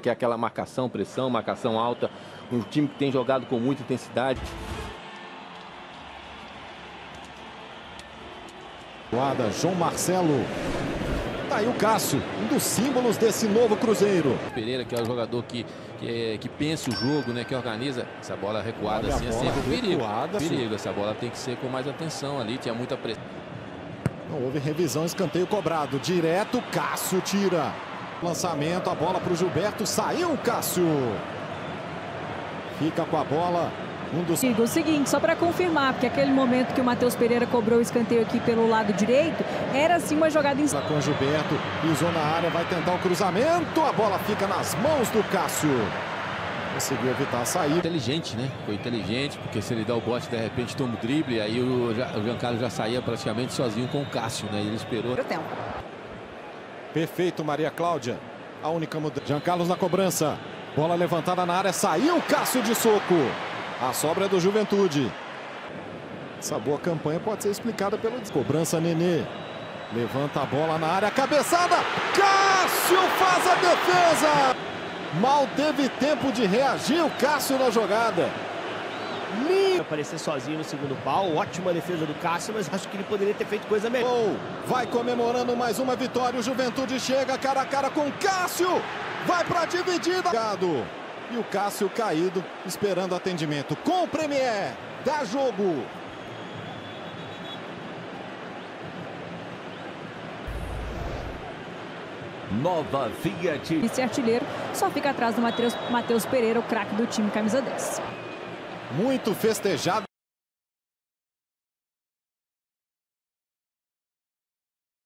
que é aquela marcação, pressão, marcação alta, um time que tem jogado com muita intensidade. Guarda João Marcelo. Tá aí o Cássio, um dos símbolos desse novo Cruzeiro. Pereira, que é o jogador que, que, é, que pensa o jogo, né? Que organiza essa bola recuada Olha assim, a é bola sempre um perigo. recuada, perigo. Essa bola tem que ser com mais atenção ali, tinha muita pressão. Não houve revisão, escanteio cobrado. Direto, Cássio tira. Lançamento, a bola para o Gilberto. Saiu Cássio. Fica com a bola. Um dos. O seguinte, só para confirmar, porque aquele momento que o Matheus Pereira cobrou o escanteio aqui pelo lado direito, era sim uma jogada em Com Gilberto, pisou na área, vai tentar o cruzamento. A bola fica nas mãos do Cássio. Conseguiu evitar a saída. Inteligente, né? Foi inteligente, porque se ele dá o bote, de repente toma o drible, aí o, já, o Giancarlo já saía praticamente sozinho com o Cássio, né? Ele esperou. Perfeito, Maria Cláudia. A única mudança. Jean Carlos na cobrança. Bola levantada na área, saiu Cássio de soco. A sobra é do Juventude. Essa boa campanha pode ser explicada pela cobrança Nenê. Levanta a bola na área, cabeçada. Cássio faz a defesa. Mal teve tempo de reagir o Cássio na jogada. Aparecer sozinho no segundo pau. Ótima defesa do Cássio, mas acho que ele poderia ter feito coisa melhor. Gol. Vai comemorando mais uma vitória. O Juventude chega cara a cara com Cássio. Vai para a dividida. E o Cássio caído, esperando atendimento. Com o Premier. Dá jogo. Nova Fiat. esse artilheiro, só fica atrás do Matheus Matheus Pereira, o craque do time camisa 10. Muito festejado.